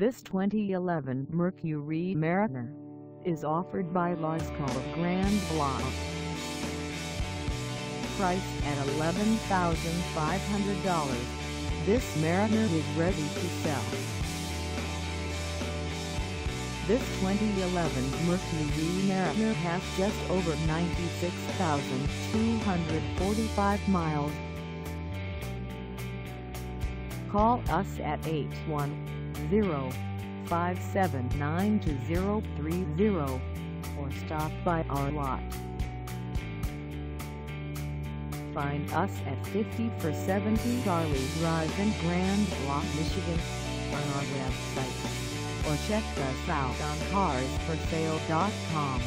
This 2011 Mercury Mariner is offered by Lasco of Grand Blanc. Priced at $11,500, this Mariner is ready to sell. This 2011 Mercury Mariner has just over 96,245 miles. Call us at 810-579-2030 or stop by our lot. Find us at 50 for 70 Charlie Drive in Grand Blanc, Michigan on our website or check us out on carsforsale.com.